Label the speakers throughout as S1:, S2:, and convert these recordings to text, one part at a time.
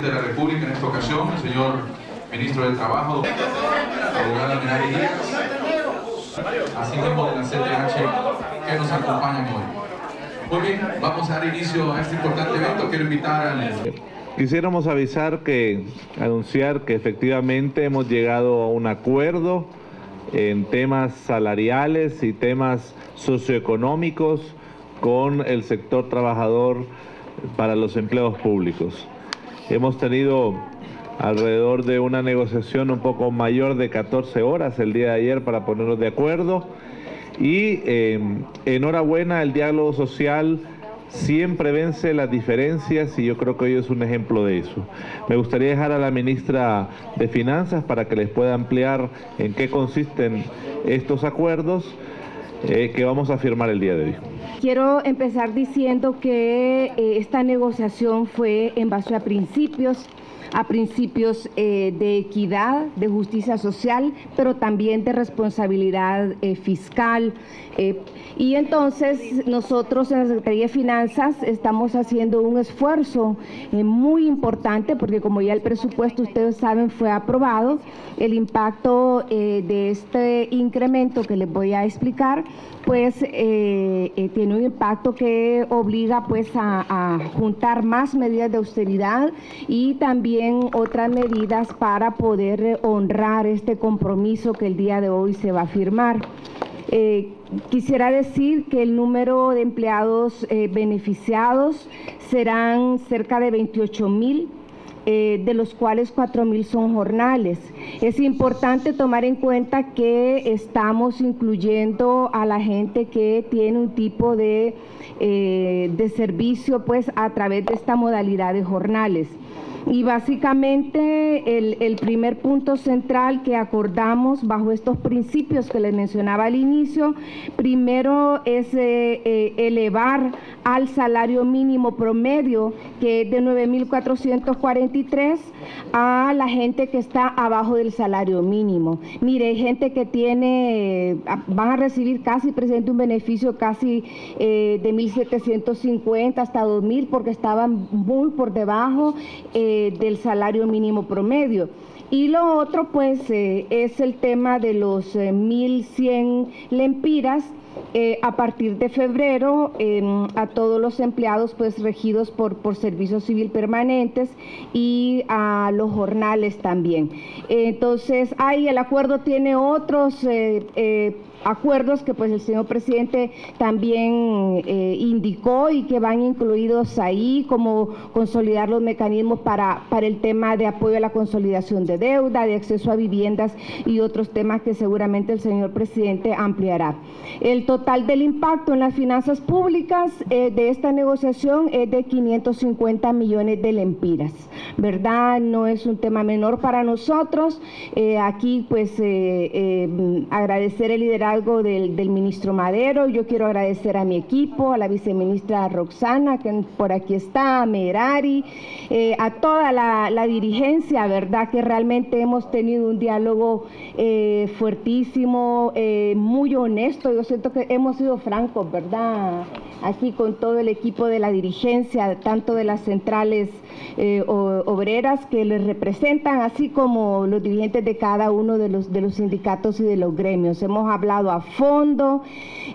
S1: de la República en esta ocasión, el señor ministro del Trabajo, abogada Menari Díaz, así como de la CTH que nos acompañan hoy. Muy bien, vamos a dar inicio a este importante evento. Quiero invitar al...
S2: Quisiéramos avisar que, anunciar que efectivamente hemos llegado a un acuerdo en temas salariales y temas socioeconómicos con el sector trabajador para los empleos públicos. Hemos tenido alrededor de una negociación un poco mayor de 14 horas el día de ayer para ponernos de acuerdo y eh, enhorabuena, el diálogo social siempre vence las diferencias y yo creo que hoy es un ejemplo de eso. Me gustaría dejar a la ministra de Finanzas para que les pueda ampliar en qué consisten estos acuerdos eh, que vamos a firmar el día de hoy.
S3: Quiero empezar diciendo que eh, esta negociación fue en base a principios a principios eh, de equidad, de justicia social, pero también de responsabilidad eh, fiscal. Eh, y entonces nosotros en la Secretaría de Finanzas estamos haciendo un esfuerzo muy importante porque como ya el presupuesto, ustedes saben, fue aprobado, el impacto de este incremento que les voy a explicar, pues tiene un impacto que obliga pues a juntar más medidas de austeridad y también otras medidas para poder eh, honrar este compromiso que el día de hoy se va a firmar. Eh, quisiera decir que el número de empleados eh, beneficiados serán cerca de 28 mil. de los cuales 4 mil son jornales. Es importante tomar en cuenta que estamos incluyendo a la gente que tiene un tipo de, de servicio pues a través de esta modalidad de jornales. Y básicamente el, primer punto central que acordamos bajo estos principios que les mencionaba al inicio, primero es eh, eh, elevar al salario mínimo promedio, que es de 9.443, a la gente que está abajo del salario mínimo. Mire, hay gente que tiene, van a recibir casi, presente un beneficio casi eh, de 1.750 hasta 2.000 porque estaban muy por debajo. Eh, del salario mínimo promedio. Y lo otro, pues, eh, es el tema de los 1.100 eh, lempiras a partir de febrero em, a todos los empleados pues regidos por, por servicios civil permanentes y a los jornales también. Entonces, ahí el acuerdo tiene otros acuerdos que pues el señor presidente también eh, indicó y que van incluidos ahí, como consolidar los mecanismos para, para el tema de apoyo a la consolidación de deuda, de acceso a viviendas y otros temas que seguramente el señor presidente ampliará. El total del impacto en las finanzas públicas eh, de esta negociación es de 550 millones de lempiras, ¿verdad? No es un tema menor para nosotros. Eh, aquí pues agradecer el liderazgo del, ministro Madero. Yo quiero agradecer a mi equipo, a la viceministra Roxana, que por aquí está, a Merari, eh, a toda la, dirigencia, ¿verdad? Que realmente hemos tenido un diálogo eh, fuertísimo, eh, muy honesto. Yo siento que hemos sido francos, ¿verdad? Aquí con todo el equipo de la dirigencia, tanto de las centrales obreras que les representan, así como los dirigentes de cada uno de los, de los sindicatos y de los gremios. Hemos hablado a fondo.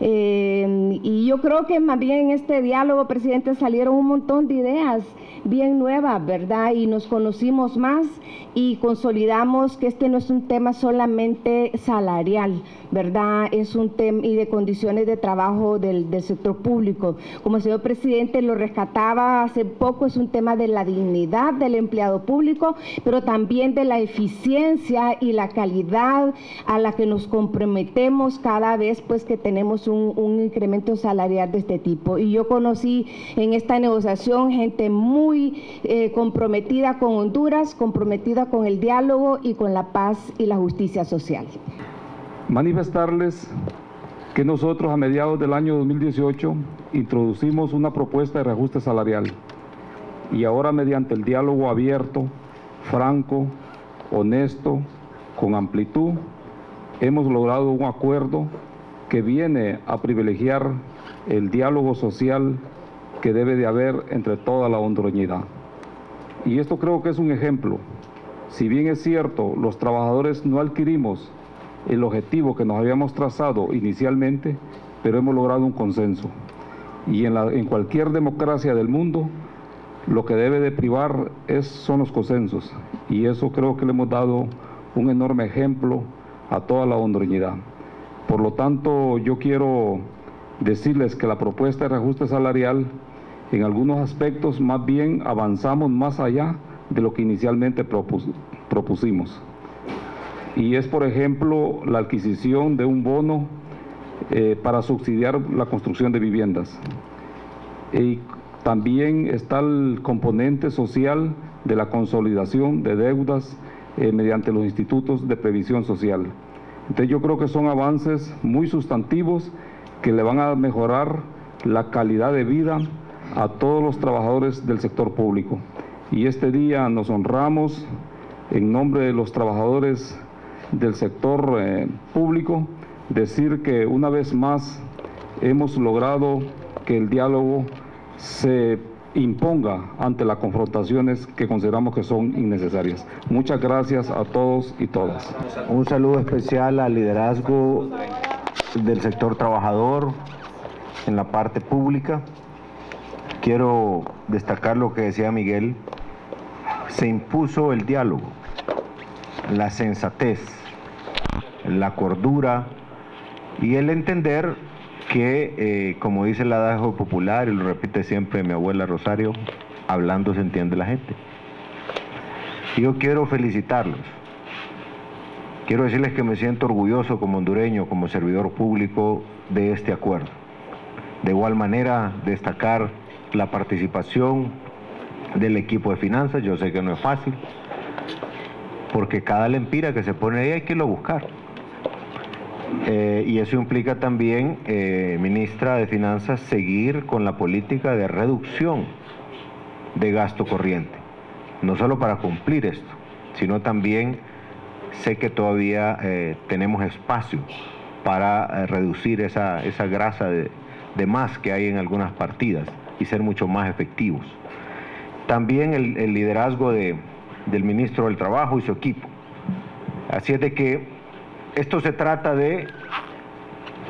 S3: Eh, y yo creo que más bien en este diálogo, presidente, salieron un montón de ideas bien nuevas, ¿verdad? Y nos conocimos más y consolidamos que este no es un tema solamente salarial, ¿verdad? Es un tema y de condiciones de trabajo del, del, sector público. Como el señor presidente lo rescataba hace poco, es un tema de la dignidad del empleado público, pero también de la eficiencia y la calidad a la que nos comprometemos cada vez pues que tenemos un, incremento salarial de este tipo. Y yo conocí en esta negociación gente muy eh, comprometida con Honduras, comprometida con el diálogo y con la paz y la justicia social
S4: manifestarles que nosotros a mediados del año 2018 introducimos una propuesta de reajuste salarial y ahora mediante el diálogo abierto, franco, honesto, con amplitud, hemos logrado un acuerdo que viene a privilegiar el diálogo social que debe de haber entre toda la hondureñidad. Y esto creo que es un ejemplo. Si bien es cierto, los trabajadores no adquirimos el objetivo que nos habíamos trazado inicialmente, pero hemos logrado un consenso. Y en, en cualquier democracia del mundo, lo que debe de privar es, son los consensos. Y eso creo que le hemos dado un enorme ejemplo a toda la hondureñidad. Por lo tanto, yo quiero decirles que la propuesta de reajuste salarial, en algunos aspectos, más bien avanzamos más allá de lo que inicialmente propusimos. Y es, por ejemplo, la adquisición de un bono eh, para subsidiar la construcción de viviendas. Y también está el componente social de la consolidación de deudas eh, mediante los institutos de previsión social. Entonces yo creo que son avances muy sustantivos que le van a mejorar la calidad de vida a todos los trabajadores del sector público. Y este día nos honramos en nombre de los trabajadores del sector eh, público decir que una vez más hemos logrado que el diálogo se imponga ante las confrontaciones que consideramos que son innecesarias. Muchas gracias a todos y todas.
S5: Un saludo especial al liderazgo del sector trabajador en la parte pública. Quiero destacar lo que decía Miguel. Se impuso el diálogo, la sensatez, la cordura y el entender que, eh, como dice el adagio popular, y lo repite siempre mi abuela Rosario, hablando se entiende la gente. Yo quiero felicitarlos. Quiero decirles que me siento orgulloso como hondureño, como servidor público de este acuerdo. De igual manera, destacar la participación del equipo de finanzas, yo sé que no es fácil, porque cada lempira que se pone ahí hay que irlo buscar. Eh, y eso implica también, eh, ministra de Finanzas, seguir con la política de reducción de gasto corriente. No solo para cumplir esto, sino también sé que todavía eh, tenemos espacio para reducir esa, grasa de, más que hay en algunas partidas y ser mucho más efectivos. También el, el liderazgo de, del ministro del Trabajo y su equipo. Así es de que esto se trata de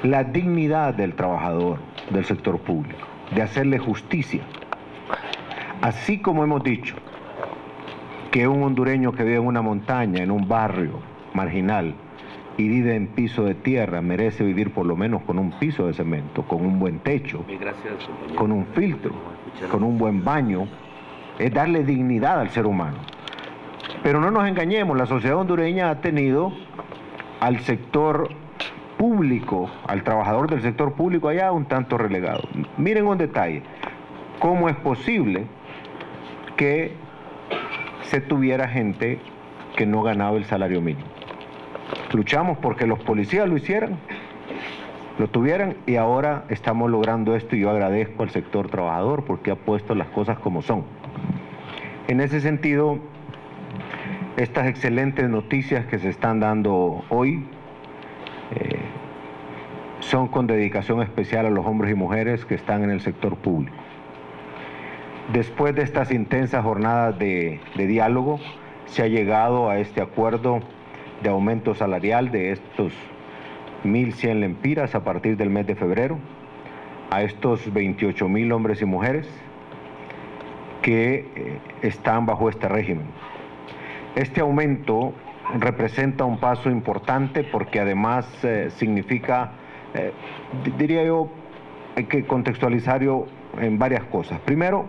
S5: la dignidad del trabajador del sector público, de hacerle justicia. Así como hemos dicho que un hondureño que vive en una montaña, en un barrio marginal, y vive en piso de tierra, merece vivir por lo menos con un piso de cemento, con un buen techo, con un filtro, con un buen baño, es darle dignidad al ser humano. Pero no nos engañemos, la sociedad hondureña ha tenido al sector público, al trabajador del sector público allá un tanto relegado. Miren un detalle, ¿cómo es posible que se tuviera gente que no ganaba el salario mínimo? Luchamos porque los policías lo hicieran, lo tuvieran y ahora estamos logrando esto y yo agradezco al sector trabajador porque ha puesto las cosas como son. En ese sentido, estas excelentes noticias que se están dando hoy eh, son con dedicación especial a los hombres y mujeres que están en el sector público. Después de estas intensas jornadas de, diálogo, se ha llegado a este acuerdo de aumento salarial de estos 1.100 lempiras a partir del mes de febrero, a estos 28.000 hombres y mujeres que eh, están bajo este régimen. Este aumento representa un paso importante porque además eh, significa, eh, diría yo, hay que contextualizarlo en varias cosas. Primero,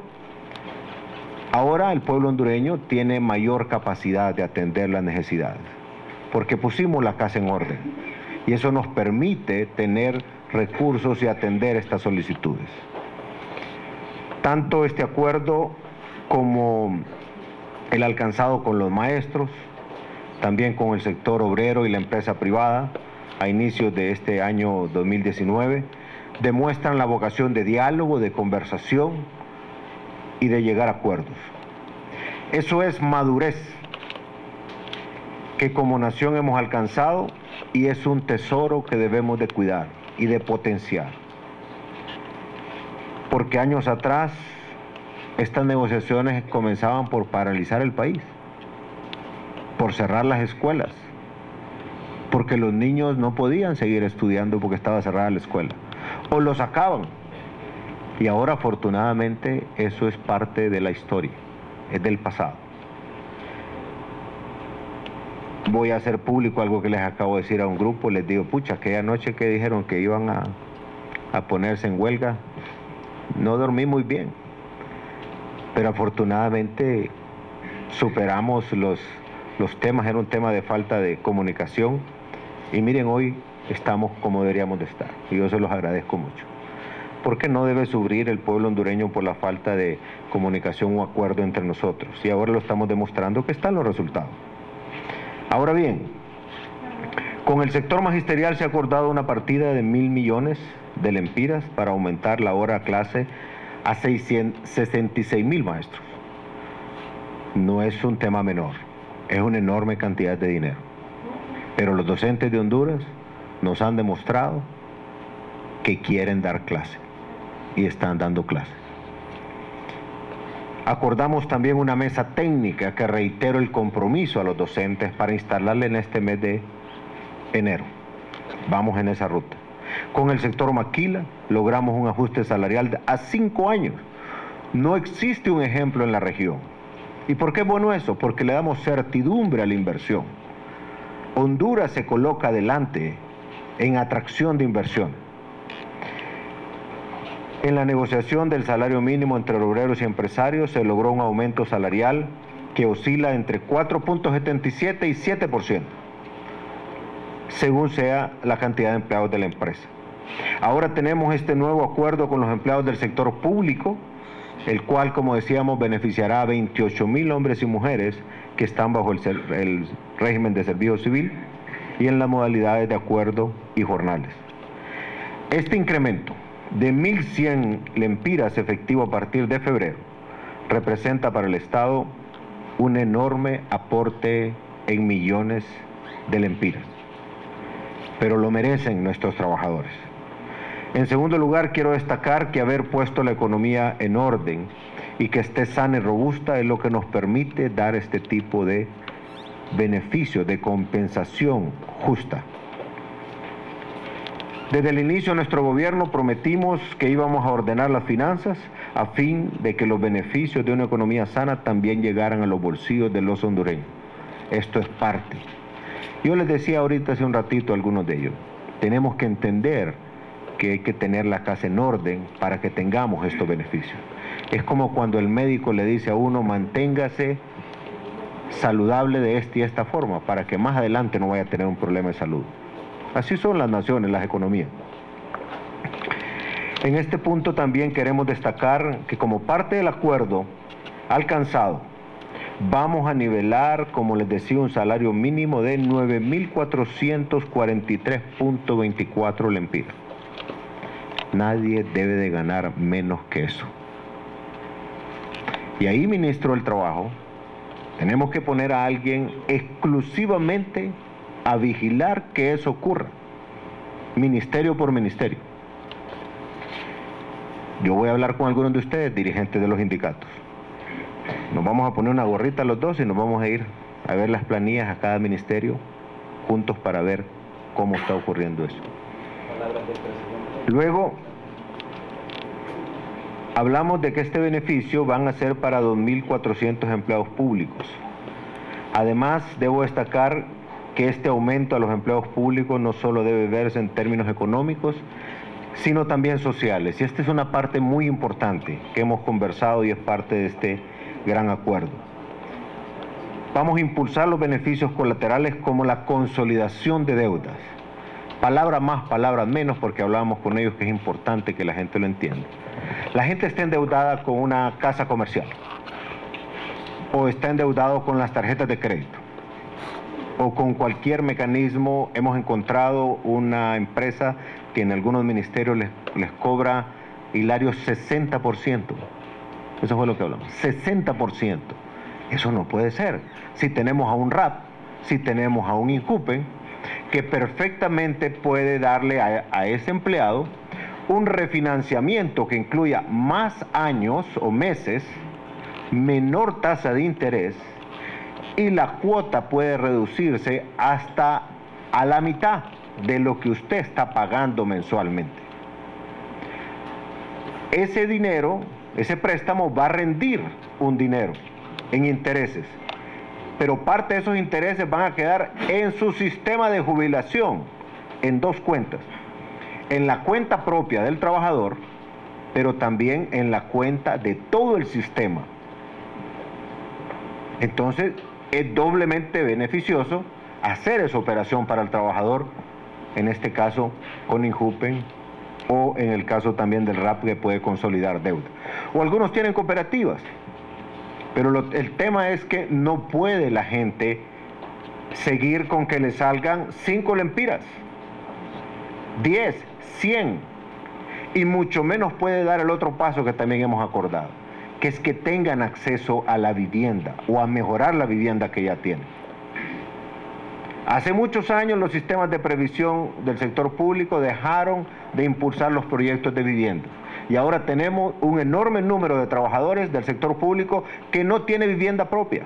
S5: ahora el pueblo hondureño tiene mayor capacidad de atender las necesidades, porque pusimos la casa en orden y eso nos permite tener recursos y atender estas solicitudes. Tanto este acuerdo como el alcanzado con los maestros, también con el sector obrero y la empresa privada a inicios de este año 2019, demuestran la vocación de diálogo, de conversación y de llegar a acuerdos. Eso es madurez que como nación hemos alcanzado y es un tesoro que debemos de cuidar. y de potenciar. Porque años atrás estas negociaciones comenzaban por paralizar el país, por cerrar las escuelas, porque los niños no podían seguir estudiando porque estaba cerrada la escuela, o lo sacaban. Y ahora afortunadamente eso es parte de la historia, es del pasado. Voy a hacer público algo que les acabo de decir a un grupo, les digo, pucha, aquella noche que dijeron que iban a ponerse en huelga, no dormí muy bien, pero afortunadamente superamos los, los temas, era un tema de falta de comunicación y miren, hoy estamos como deberíamos de estar y yo se los agradezco mucho. Porque no debe sufrir el pueblo hondureño por la falta de comunicación o acuerdo entre nosotros? Y ahora lo estamos demostrando que están los resultados. Ahora bien, con el sector magisterial se ha acordado una partida de mil millones de lempiras para aumentar la hora clase a 66 mil maestros. No es un tema menor, es una enorme cantidad de dinero. Pero los docentes de Honduras nos han demostrado que quieren dar clase y están dando clase. Acordamos también una mesa técnica que reitero el compromiso a los docentes para instalarle en este mes de enero. Vamos en esa ruta. Con el sector maquila logramos un ajuste salarial a cinco años. No existe un ejemplo en la región. ¿Y por qué es bueno eso? Porque le damos certidumbre a la inversión. Honduras se coloca adelante en atracción de inversión. En la negociación del salario mínimo entre obreros y empresarios se logró un aumento salarial que oscila entre 4.77 y 7% según sea la cantidad de empleados de la empresa. Ahora tenemos este nuevo acuerdo con los empleados del sector público, el cual, como decíamos, beneficiará a 28 mil hombres y mujeres que están bajo el, régimen de servicio civil y en las modalidades de acuerdo y jornales. Este incremento de 1.100 lempiras efectivo a partir de febrero representa para el Estado un enorme aporte en millones de lempiras pero lo merecen nuestros trabajadores. En segundo lugar, quiero destacar que haber puesto la economía en orden y que esté sana y robusta es lo que nos permite dar este tipo de beneficio, de compensación justa. Desde el inicio de nuestro gobierno prometimos que íbamos a ordenar las finanzas a fin de que los beneficios de una economía sana también llegaran a los bolsillos de los hondureños. Esto es parte yo les decía ahorita hace un ratito a algunos de ellos, tenemos que entender que hay que tener la casa en orden para que tengamos estos beneficios. Es como cuando el médico le dice a uno, manténgase saludable de esta y esta forma, para que más adelante no vaya a tener un problema de salud. Así son las naciones, las economías. En este punto también queremos destacar que como parte del acuerdo alcanzado vamos a nivelar, como les decía, un salario mínimo de 9.443.24 lempiras. Nadie debe de ganar menos que eso. Y ahí, ministro del Trabajo, tenemos que poner a alguien exclusivamente a vigilar que eso ocurra, ministerio por ministerio. Yo voy a hablar con algunos de ustedes, dirigentes de los sindicatos. Nos vamos a poner una gorrita los dos y nos vamos a ir a ver las planillas a cada ministerio juntos para ver cómo está ocurriendo eso. Luego, hablamos de que este beneficio van a ser para 2.400 empleados públicos. Además, debo destacar que este aumento a los empleados públicos no solo debe verse en términos económicos, sino también sociales. Y esta es una parte muy importante que hemos conversado y es parte de este gran acuerdo. Vamos a impulsar los beneficios colaterales como la consolidación de deudas. Palabra más, palabras menos, porque hablábamos con ellos que es importante que la gente lo entienda. La gente está endeudada con una casa comercial o está endeudado con las tarjetas de crédito o con cualquier mecanismo. Hemos encontrado una empresa que en algunos ministerios les, les cobra hilario 60%. Eso fue lo que hablamos. 60%. Eso no puede ser. Si tenemos a un RAP, si tenemos a un INCUPE, que perfectamente puede darle a, a ese empleado un refinanciamiento que incluya más años o meses, menor tasa de interés y la cuota puede reducirse hasta a la mitad de lo que usted está pagando mensualmente. Ese dinero, ese préstamo va a rendir un dinero en intereses, pero parte de esos intereses van a quedar en su sistema de jubilación en dos cuentas en la cuenta propia del trabajador, pero también en la cuenta de todo el sistema. Entonces, es doblemente beneficioso hacer esa operación para el trabajador, en este caso con Injupen o en el caso también del RAP que puede consolidar deuda. O algunos tienen cooperativas, pero el tema es que no puede la gente seguir con que le salgan cinco lempiras, diez, 100 y mucho menos puede dar el otro paso que también hemos acordado, que es que tengan acceso a la vivienda o a mejorar la vivienda que ya tienen. Hace muchos años los sistemas de previsión del sector público dejaron de impulsar los proyectos de vivienda. Y ahora tenemos un enorme número de trabajadores del sector público que no tiene vivienda propia.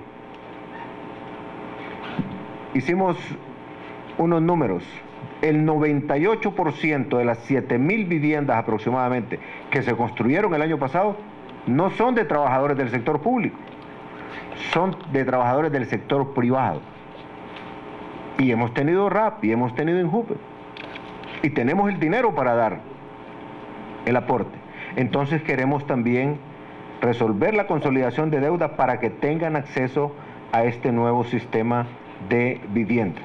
S5: Hicimos unos números el 98% de las 7.000 viviendas aproximadamente que se construyeron el año pasado no son de trabajadores del sector público, son de trabajadores del sector privado. Y hemos tenido RAP y hemos tenido INJUPE. Y tenemos el dinero para dar el aporte. Entonces queremos también resolver la consolidación de deuda para que tengan acceso a este nuevo sistema de vivienda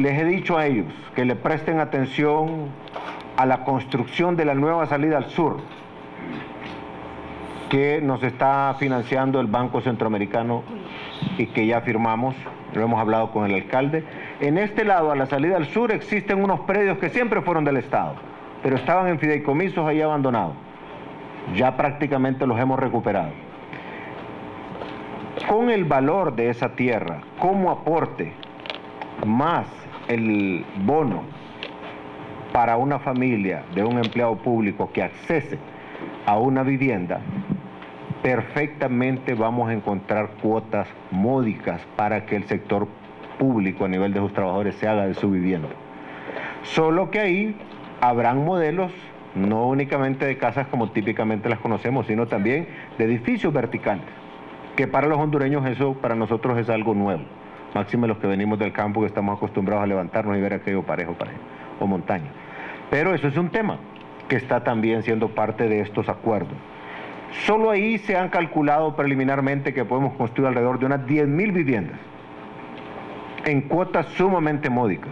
S5: les he dicho a ellos que le presten atención a la construcción de la nueva salida al sur que nos está financiando el Banco Centroamericano y que ya firmamos, lo hemos hablado con el alcalde. En este lado, a la salida al sur, existen unos predios que siempre fueron del Estado, pero estaban en fideicomisos ahí abandonados. Ya prácticamente los hemos recuperado. Con el valor de esa tierra como aporte, más el bono para una familia de un empleado público que accese a una vivienda, perfectamente vamos a encontrar cuotas módicas para que el sector público a nivel de sus trabajadores se haga de su vivienda. Solo que ahí habrán modelos no únicamente de casas como típicamente las conocemos, sino también de edificios verticales, que para los hondureños eso para nosotros es algo nuevo máxime los que venimos del campo que estamos acostumbrados a levantarnos y ver aquello parejo, parejo, o montaña. Pero eso es un tema que está también siendo parte de estos acuerdos. Solo ahí se han calculado preliminarmente que podemos construir alrededor de unas 10.000 viviendas en cuotas sumamente módicas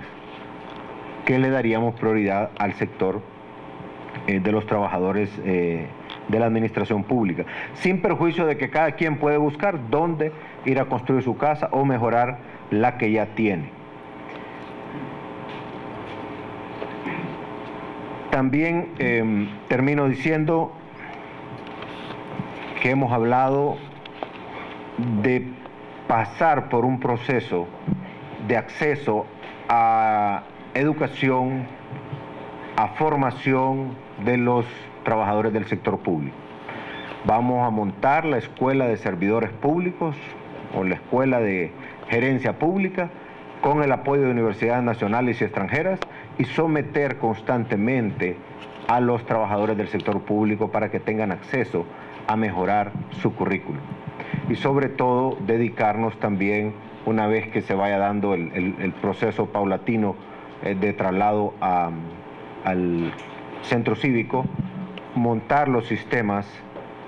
S5: que le daríamos prioridad al sector eh, de los trabajadores eh, de la administración pública, sin perjuicio de que cada quien puede buscar dónde ir a construir su casa o mejorar la que ya tiene. También em, termino diciendo que hemos hablado de pasar por un proceso de acceso a educación, a formación de los trabajadores del sector público. Vamos a montar la escuela de servidores públicos o la escuela de gerencia pública con el apoyo de universidades nacionales y extranjeras y someter constantemente a los trabajadores del sector público para que tengan acceso a mejorar su currículum. Y sobre todo dedicarnos también, una vez que se vaya dando el, proceso paulatino eh, de traslado al centro cívico, montar los sistemas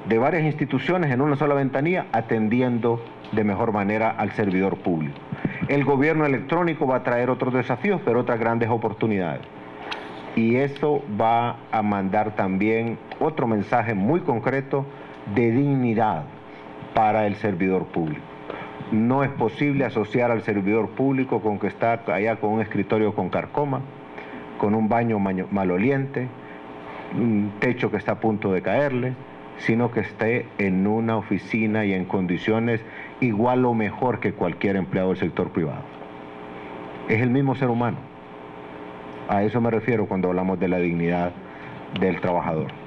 S5: de varias instituciones en una sola ventanilla atendiendo de mejor manera al servidor público. El gobierno electrónico va a traer otros desafíos, pero otras grandes oportunidades. Y eso va a mandar también otro mensaje muy concreto de dignidad para el servidor público. No es posible asociar al servidor público con que está allá con un escritorio con carcoma, con un baño maloliente, un techo que está a punto de caerle, sino que esté en una oficina y en condiciones igual o mejor que cualquier empleado del sector privado. es el mismo ser humano. A eso me refiero cuando hablamos de la dignidad del trabajador.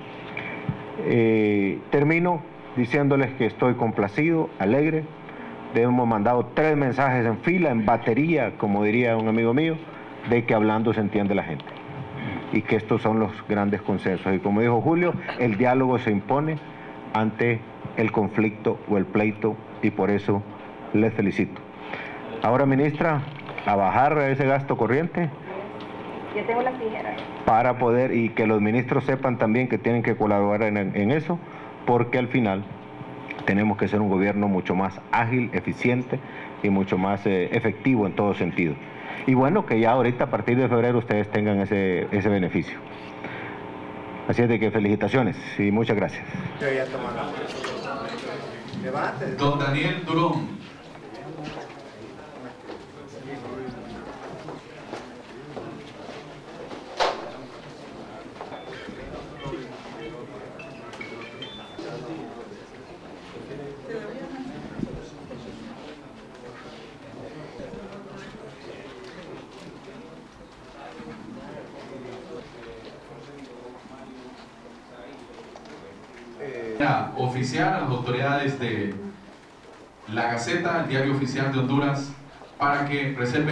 S5: Eh, termino diciéndoles que estoy complacido, alegre. Hemos mandado tres mensajes en fila, en batería, como diría un amigo mío, de que hablando se entiende la gente. Y que estos son los grandes consensos. Y como dijo Julio, el diálogo se impone ante el conflicto o el pleito y por eso les felicito. Ahora, ministra, a bajar ese gasto corriente.
S3: Yo tengo las tijeras.
S5: Para poder, y que los ministros sepan también que tienen que colaborar en, en eso, porque al final tenemos que ser un gobierno mucho más ágil, eficiente y mucho más eh, efectivo en todo sentido. Y bueno, que ya ahorita a partir de febrero ustedes tengan ese, ese beneficio. Así es de que felicitaciones y muchas gracias.
S1: Don Daniel Durón. oficial a las la Gaceta, el diario oficial de Honduras, para que reserven